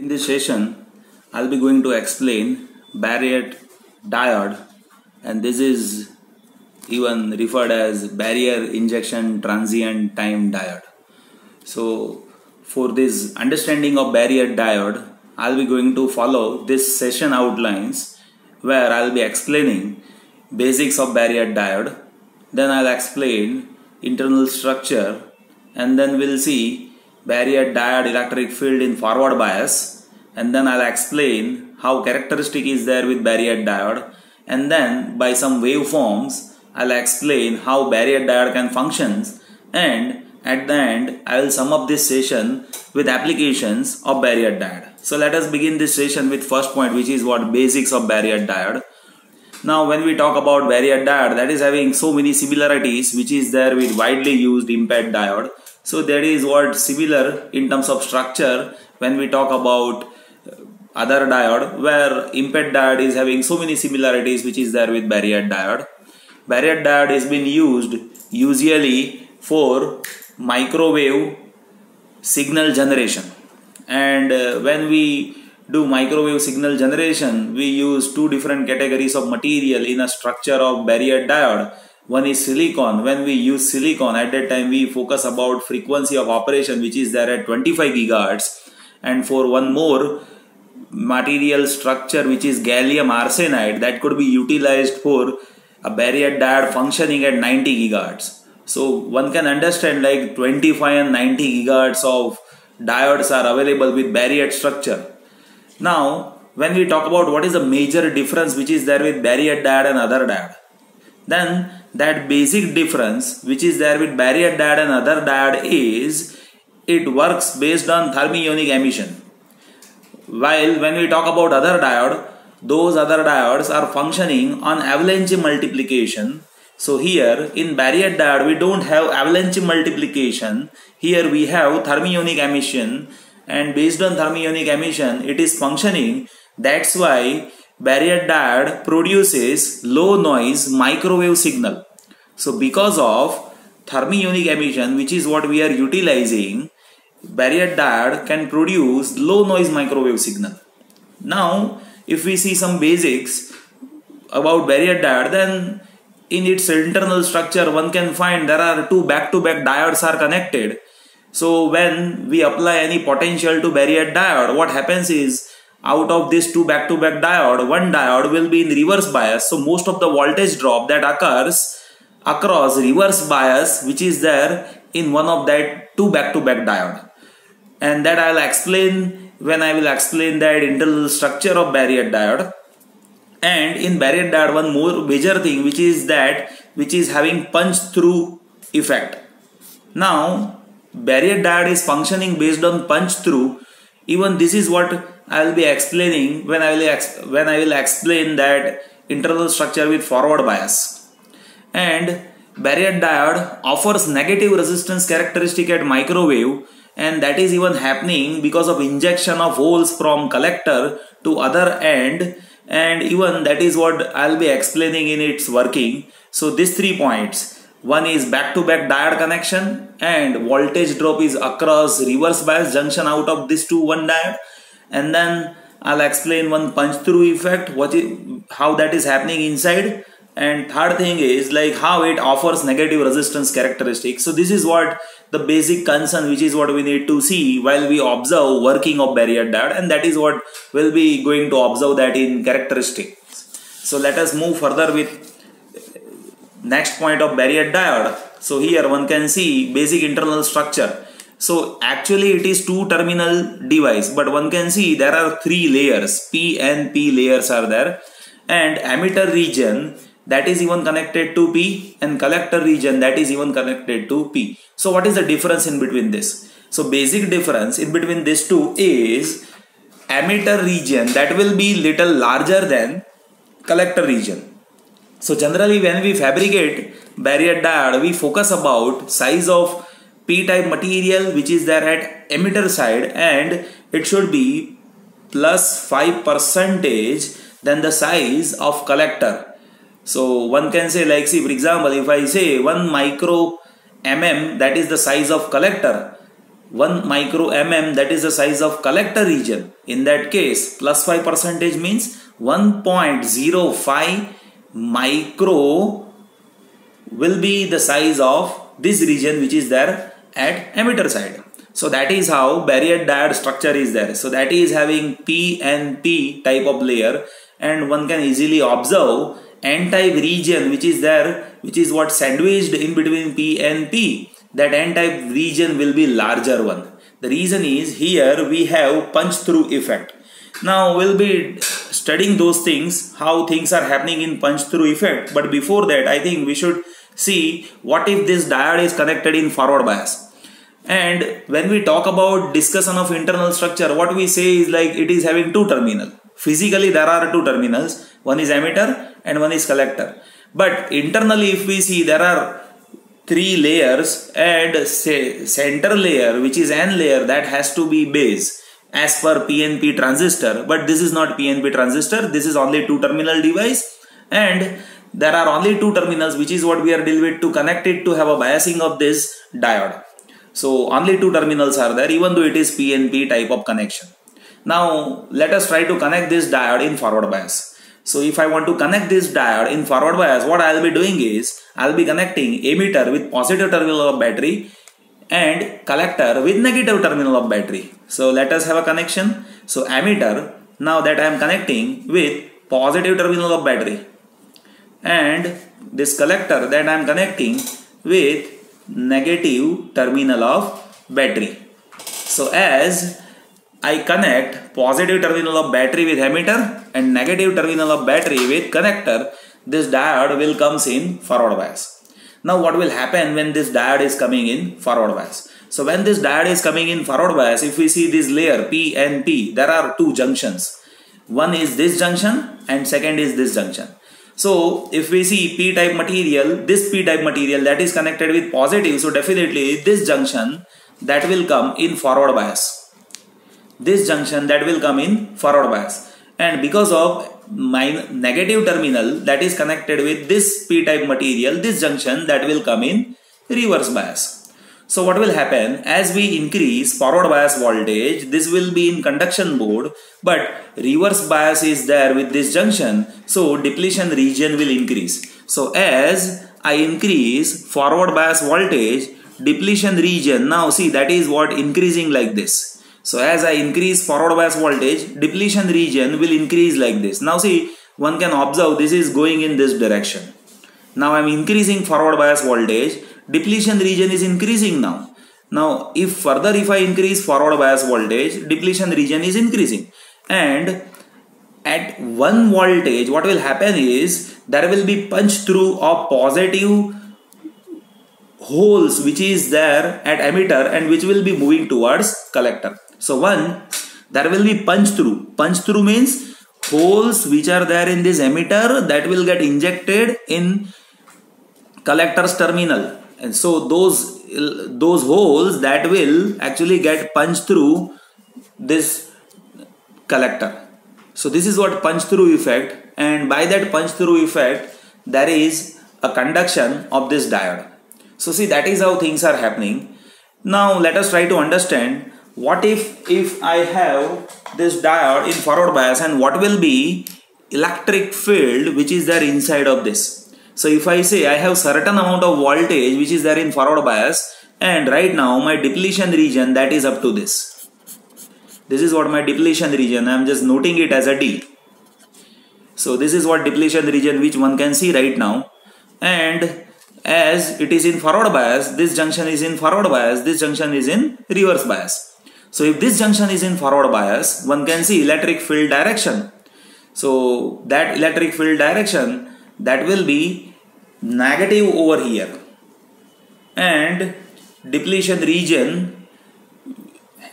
In this session, I'll be going to explain BARITT diode and this is even referred as barrier injection transient time diode. So for this understanding of BARITT diode, I'll be going to follow this session outlines where I'll be explaining basics of BARITT diode, then I'll explain internal structure and then we'll see BARITT diode electric field in forward bias and then I'll explain how characteristic is there with BARITT diode and then by some waveforms I'll explain how BARITT diode can functions and at the end I will sum up this session with applications of BARITT diode. So let us begin this session with first point which is what basics of BARITT diode. Now when we talk about BARITT diode that is having so many similarities which is there with widely used IMPATT diode so that is what similar in terms of structure when we talk about uh, other diode where IMPATT diode is having so many similarities which is there with BARITT diode. BARITT diode is being used usually for microwave signal generation and uh, when we do microwave signal generation we use two different categories of material in a structure of BARITT diode one is silicon. When we use silicon at that time we focus about frequency of operation which is there at 25 gigahertz. And for one more material structure which is gallium arsenide that could be utilized for a BARITT diode functioning at 90 gigahertz. So one can understand like 25 and 90 gigahertz of diodes are available with BARITT structure. Now when we talk about what is the major difference which is there with BARITT diode and other diode then that basic difference which is there with BARITT diode and other diode is it works based on thermionic emission. While when we talk about other diode those other diodes are functioning on avalanche multiplication. So here in BARITT diode we don't have avalanche multiplication. Here we have thermionic emission. And based on thermionic emission it is functioning. That's why BARITT diode produces low noise microwave signal. So because of thermionic emission which is what we are utilizing, BARITT diode can produce low noise microwave signal. Now if we see some basics about BARITT diode then in its internal structure one can find there are two back-to-back diodes are connected. So when we apply any potential to BARITT diode what happens is out of these two back-to-back diode, one diode will be in reverse bias. So most of the voltage drop that occurs across reverse bias which is there in one of that two back-to-back -back diode. And that I'll explain when I will explain that internal structure of BARITT diode. And in BARITT diode one more major thing which is that which is having punch through effect. Now BARITT diode is functioning based on punch through even this is what I will be explaining when I will when I will explain that internal structure with forward bias. And BARITT diode offers negative resistance characteristic at microwave and that is even happening because of injection of holes from collector to other end and even that is what I'll be explaining in its working. So these three points one is back to back diode connection and voltage drop is across reverse bias junction out of this two one diode and then I'll explain one punch through effect what is, how that is happening inside. And third thing is like how it offers negative resistance characteristics. So this is what the basic concern which is what we need to see while we observe working of BARITT diode and that is what we'll be going to observe that in characteristics. So let us move further with next point of BARITT diode so here one can see basic internal structure so actually it is two terminal device but one can see there are three layers P and P layers are there and emitter region that is even connected to P and collector region that is even connected to P. So what is the difference in between this? So basic difference in between these two is emitter region that will be little larger than collector region. So generally when we fabricate BARITT diode we focus about size of p-type material which is there at emitter side and it should be plus 5 percentage than the size of collector. So one can say like see for example if I say 1 micro mm that is the size of collector 1 micro mm that is the size of collector region. In that case plus 5 percentage means 1.05 micro will be the size of this region which is there at emitter side. So that is how BARITT diode structure is there. So that is having P and P type of layer and one can easily observe n-type region which is there which is what sandwiched in between P and P that n-type region will be larger one. The reason is here we have punch through effect. Now we'll be studying those things how things are happening in punch through effect but before that I think we should see what if this diode is connected in forward bias? And when we talk about discussion of internal structure what we say is like it is having two terminal. Physically there are two terminals. One is emitter and one is collector. But internally if we see there are three layers and say center layer which is n layer that has to be base as per PNP transistor. But this is not PNP transistor. This is only two terminal device. And there are only two terminals which is what we are dealing with to connect it to have a biasing of this diode. So only two terminals are there even though it is PNP type of connection. Now let us try to connect this diode in forward bias. So if I want to connect this diode in forward bias what I will be doing is I will be connecting emitter with positive terminal of battery and collector with negative terminal of battery. So let us have a connection. So emitter now that I am connecting with positive terminal of battery and this collector that I am connecting with negative terminal of battery. So as I connect positive terminal of battery with emitter and negative terminal of battery with connector, this diode will comes in forward bias. Now what will happen when this diode is coming in forward bias? So when this diode is coming in forward bias, if we see this layer P and P, there are two junctions. One is this junction and second is this junction. So if we see p-type material, this p-type material that is connected with positive, so definitely this junction that will come in forward bias. This junction that will come in forward bias. And because of my negative terminal that is connected with this p-type material, this junction that will come in reverse bias. So what will happen as we increase forward bias voltage this will be in conduction mode but reverse bias is there with this junction so depletion region will increase. So as I increase forward bias voltage depletion region now see that is what increasing like this. So as I increase forward bias voltage depletion region will increase like this. Now see one can observe this is going in this direction. Now I am increasing forward bias voltage depletion region is increasing now. Now if further if I increase forward bias voltage depletion region is increasing and at one voltage what will happen is there will be punch through of positive holes which is there at emitter and which will be moving towards collector. So one there will be punch through. Punch through means holes which are there in this emitter that will get injected in collector's terminal and so those those holes that will actually get punched through this collector. So this is what punch through effect. And by that punch through effect there is a conduction of this diode. So see that is how things are happening. Now let us try to understand what if if i have this diode in forward bias and what will be electric field which is there inside of this so if I say I have certain amount of voltage which is there in forward bias and right now my depletion region that is up to this. This is what my depletion region, I am just noting it as a D. So this is what depletion region which one can see right now and as it is in forward bias, this junction is in forward bias, this junction is in reverse bias. So if this junction is in forward bias, one can see electric field direction. So that electric field direction that will be negative over here and depletion region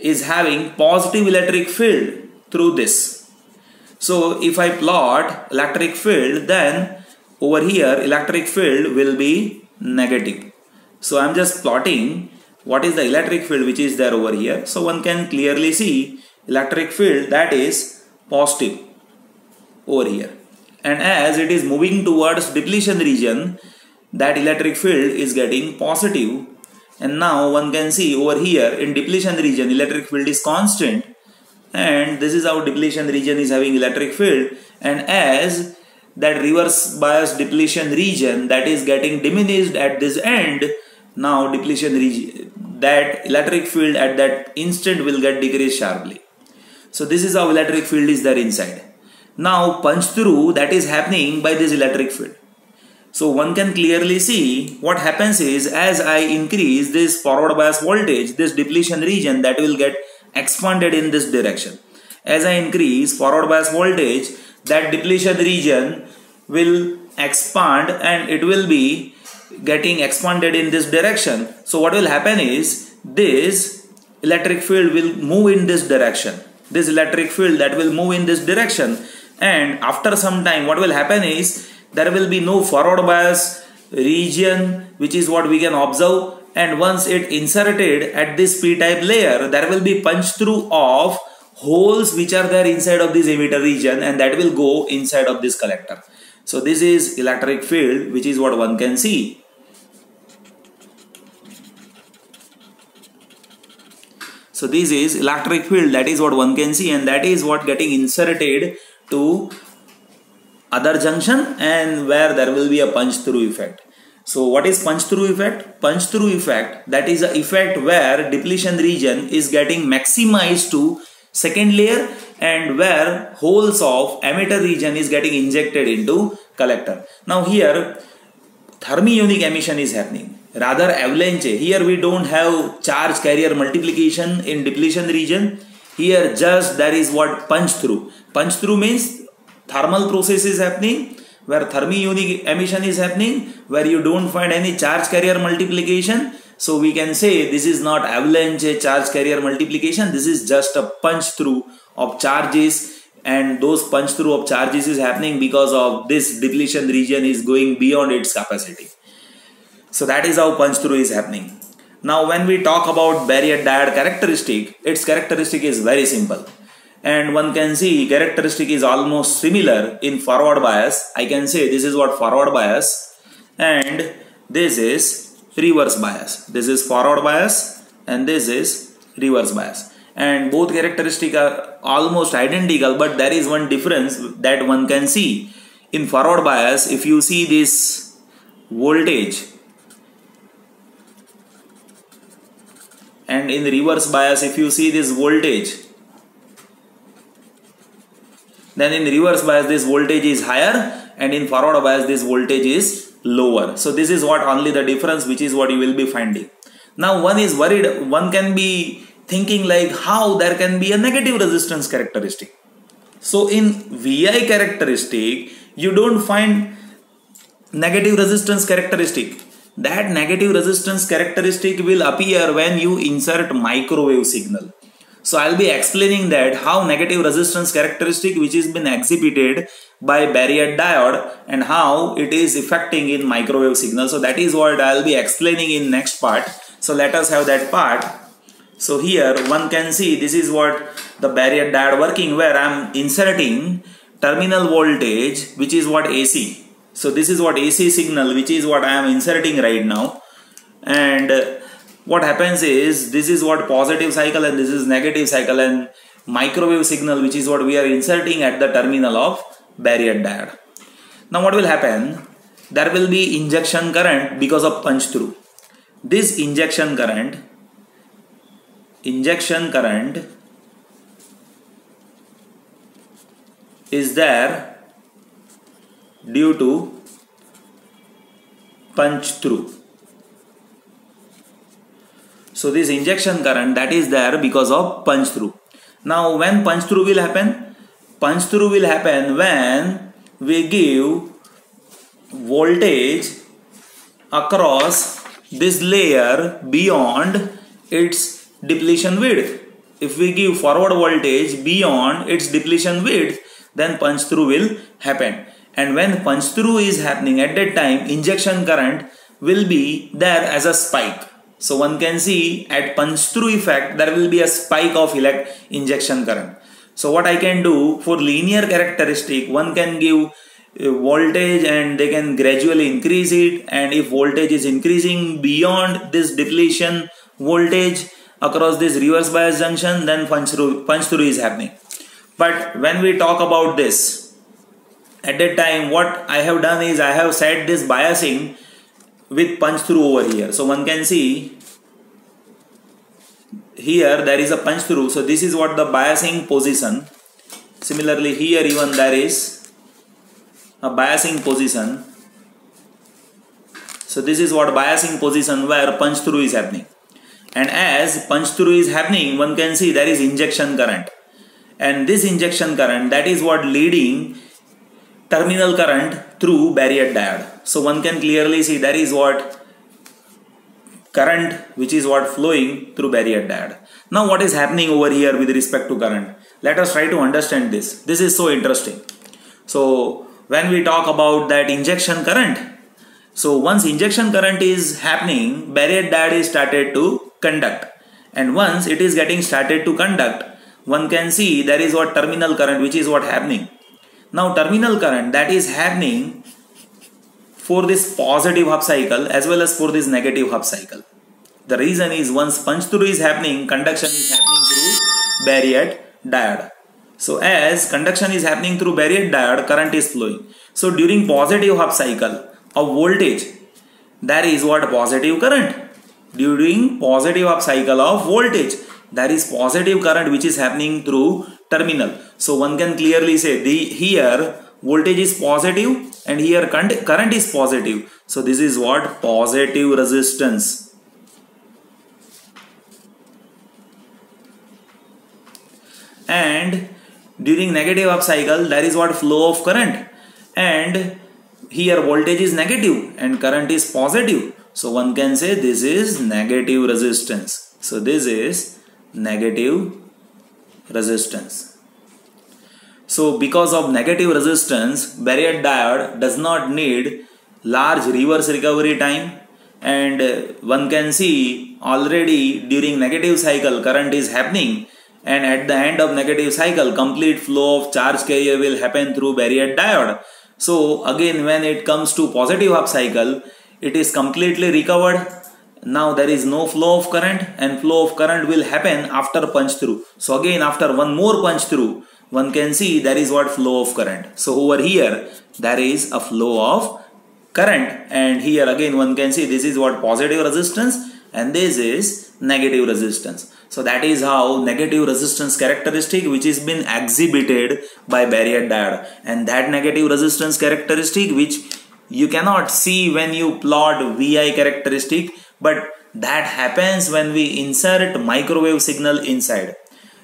is having positive electric field through this. So if I plot electric field then over here electric field will be negative. So I'm just plotting what is the electric field which is there over here. So one can clearly see electric field that is positive over here and as it is moving towards depletion region that electric field is getting positive. And now one can see over here in depletion region electric field is constant. And this is how depletion region is having electric field. And as that reverse bias depletion region that is getting diminished at this end now depletion region that electric field at that instant will get decreased sharply. So this is how electric field is there inside now punch through that is happening by this electric field so one can clearly see what happens is as I increase this forward bias voltage this depletion region that will get expanded in this direction as I increase forward bias voltage that depletion region will expand and it will be getting expanded in this direction. So what will happen is this electric field will move in this direction. This electric field that will move in this direction and after some time what will happen is there will be no forward bias region which is what we can observe and once it inserted at this p-type layer there will be punch through of holes which are there inside of this emitter region and that will go inside of this collector. So this is electric field which is what one can see. So this is electric field that is what one can see and that is what getting inserted to other junction and where there will be a punch through effect. So what is punch through effect? Punch through effect that is a effect where depletion region is getting maximized to second layer and where holes of emitter region is getting injected into collector. Now here thermionic emission is happening rather avalanche. Here we don't have charge carrier multiplication in depletion region. Here just there is what punch through. Punch through means thermal process is happening where thermionic emission is happening where you don't find any charge carrier multiplication so we can say this is not avalanche charge carrier multiplication. This is just a punch through of charges and those punch through of charges is happening because of this depletion region is going beyond its capacity. So that is how punch through is happening. Now when we talk about BARITT diode characteristic, its characteristic is very simple. And one can see characteristic is almost similar in forward bias. I can say this is what forward bias and this is reverse bias. This is forward bias and this is reverse bias. And both characteristic are almost identical but there is one difference that one can see. In forward bias, if you see this voltage and in reverse bias, if you see this voltage, then in reverse bias this voltage is higher and in forward bias this voltage is lower. So this is what only the difference which is what you will be finding. Now one is worried, one can be thinking like how there can be a negative resistance characteristic. So in VI characteristic, you don't find negative resistance characteristic. That negative resistance characteristic will appear when you insert microwave signal. So I'll be explaining that how negative resistance characteristic which has been exhibited by BARITT diode and how it is affecting in microwave signal. So that is what I'll be explaining in next part. So let us have that part. So here one can see this is what the BARITT diode working where I'm inserting terminal voltage which is what AC. So this is what AC signal which is what I am inserting right now and what happens is this is what positive cycle and this is negative cycle and microwave signal which is what we are inserting at the terminal of BARITT diode. Now what will happen? There will be injection current because of punch through. This injection current, injection current is there due to punch through. So this injection current that is there because of punch through. Now when punch through will happen? punch through will happen when we give voltage across this layer beyond its depletion width. If we give forward voltage beyond its depletion width, then punch through will happen. And when punch through is happening at that time, injection current will be there as a spike. So one can see at punch through effect, there will be a spike of elect injection current. So what I can do for linear characteristic, one can give uh, voltage and they can gradually increase it and if voltage is increasing beyond this depletion voltage across this reverse bias junction then punch through punch through is happening but when we talk about this at that time what I have done is I have set this biasing with punch through over here so one can see here there is a punch through so this is what the biasing position similarly here even there is a biasing position. So this is what biasing position where punch through is happening. And as punch through is happening, one can see there is injection current. And this injection current, that is what leading terminal current through BARITT diode. So one can clearly see there is what current which is what flowing through BARITT diode. Now what is happening over here with respect to current? Let us try to understand this. This is so interesting. So when we talk about that injection current. So once injection current is happening, BARITT diode is started to conduct. And once it is getting started to conduct, one can see there is what terminal current which is what happening. Now terminal current that is happening for this positive half cycle as well as for this negative half cycle. The reason is once punch through is happening, conduction is happening through BARITT diode. So as conduction is happening through BARITT diode, current is flowing. So during positive half cycle of voltage, there is what positive current. During positive half cycle of voltage, there is positive current which is happening through terminal. So one can clearly say the here voltage is positive and here current is positive. So this is what positive resistance. And during negative up cycle there is what flow of current and here voltage is negative and current is positive so one can say this is negative resistance so this is negative resistance. So because of negative resistance BARITT diode does not need large reverse recovery time and uh, one can see already during negative cycle current is happening and at the end of negative cycle complete flow of charge carrier will happen through BARITT diode. So again when it comes to positive half cycle it is completely recovered now there is no flow of current and flow of current will happen after punch through. So again after one more punch through one can see there is what flow of current. So over here there is a flow of current. And here again one can see this is what positive resistance and this is negative resistance. So that is how negative resistance characteristic which is been exhibited by BARITT diode. And that negative resistance characteristic which you cannot see when you plot VI characteristic but that happens when we insert microwave signal inside.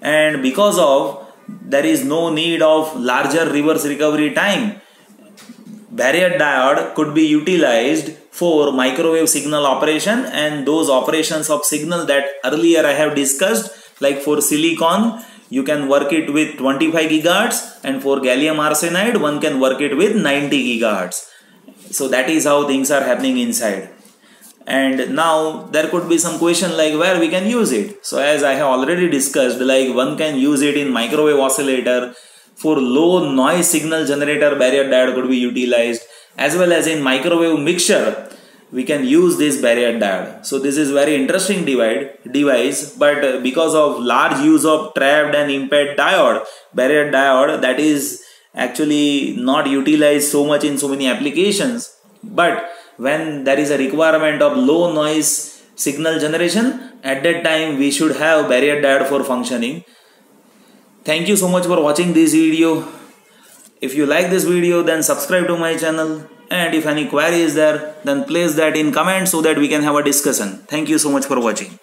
And because of there is no need of larger reverse recovery time BARITT diode could be utilized for microwave signal operation and those operations of signal that earlier I have discussed like for silicon you can work it with 25 gigahertz and for gallium arsenide one can work it with 90 gigahertz. So that is how things are happening inside and now there could be some question like where we can use it. So as i have already discussed like one can use it in microwave oscillator for low noise signal generator BARITT diode could be utilized as well as in microwave mixture we can use this BARITT diode. So this is very interesting divide device but because of large use of TRAPATT and IMPATT diode BARITT diode that is actually not utilized so much in so many applications. But when there is a requirement of low noise signal generation at that time we should have BARITT diode for functioning thank you so much for watching this video if you like this video then subscribe to my channel and if any query is there then place that in comment so that we can have a discussion. Thank you so much for watching.